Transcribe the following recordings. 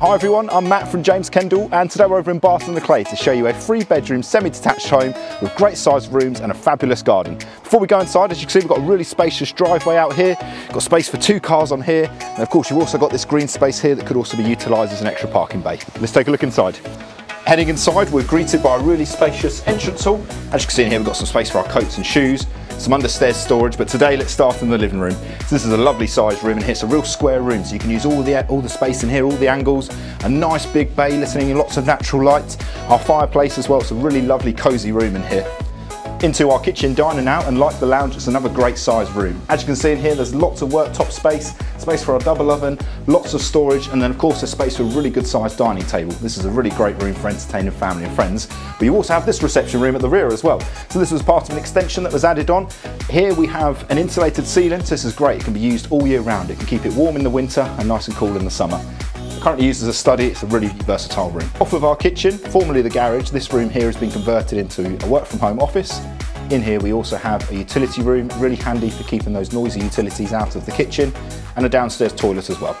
Hi everyone, I'm Matt from James Kendall and today we're over in Barton-le-Clay to show you a three bedroom semi-detached home with great sized rooms and a fabulous garden. Before we go inside, as you can see we've got a really spacious driveway out here, got space for two cars on here and of course you've also got this green space here that could also be utilised as an extra parking bay. Let's take a look inside. Heading inside, we're greeted by a really spacious entrance hall. As you can see in here, we've got some space for our coats and shoes, some understairs storage, but today let's start in the living room. So this is a lovely sized room and here it's a real square room, so you can use all the all the space in here, all the angles, a nice big bay listening in lots of natural light, our fireplace as well, it's a really lovely cosy room in here into our kitchen diner now and like the lounge it's another great sized room. As you can see in here there's lots of worktop space space for our double oven lots of storage and then of course there's space for a really good sized dining table. This is a really great room for entertaining family and friends but you also have this reception room at the rear as well. So this was part of an extension that was added on. Here we have an insulated ceiling. So this is great. It can be used all year round. It can keep it warm in the winter and nice and cool in the summer Currently used as a study, it's a really versatile room. Off of our kitchen, formerly the garage, this room here has been converted into a work from home office. In here we also have a utility room, really handy for keeping those noisy utilities out of the kitchen, and a downstairs toilet as well.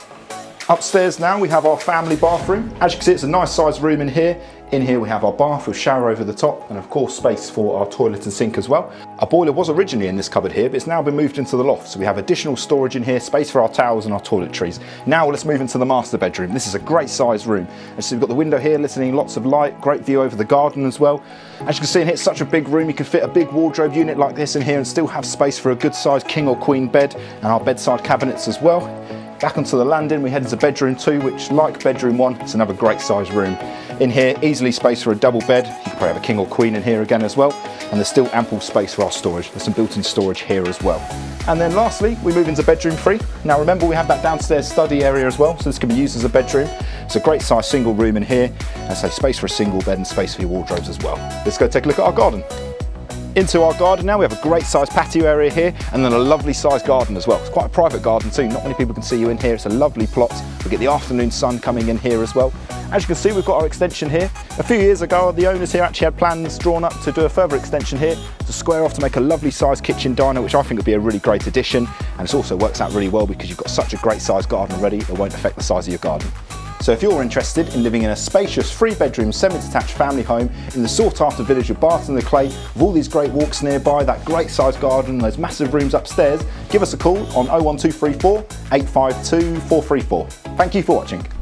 Upstairs now we have our family bathroom. As you can see it's a nice sized room in here. In here we have our bath with shower over the top and of course space for our toilet and sink as well. Our boiler was originally in this cupboard here but it's now been moved into the loft so we have additional storage in here, space for our towels and our toiletries. Now let's move into the master bedroom. This is a great sized room. And so we've got the window here listening lots of light, great view over the garden as well. As you can see in here it's such a big room you can fit a big wardrobe unit like this in here and still have space for a good sized king or queen bed and our bedside cabinets as well. Back onto the landing, we head into bedroom two, which like bedroom one, it's another great size room. In here, easily space for a double bed. You can probably have a king or queen in here again as well. And there's still ample space for our storage. There's some built-in storage here as well. And then lastly, we move into bedroom three. Now remember, we have that downstairs study area as well, so this can be used as a bedroom. It's a great size single room in here, and so space for a single bed and space for your wardrobes as well. Let's go take a look at our garden. Into our garden now, we have a great sized patio area here and then a lovely sized garden as well. It's quite a private garden too, not many people can see you in here. It's a lovely plot. We get the afternoon sun coming in here as well. As you can see, we've got our extension here. A few years ago, the owners here actually had plans drawn up to do a further extension here to square off to make a lovely sized kitchen diner, which I think would be a really great addition. And it also works out really well because you've got such a great sized garden already, it won't affect the size of your garden. So if you're interested in living in a spacious three bedroom semi-detached family home in the sought after village of Barton-le-Clay with all these great walks nearby, that great sized garden, those massive rooms upstairs, give us a call on 01234 852 434. Thank you for watching.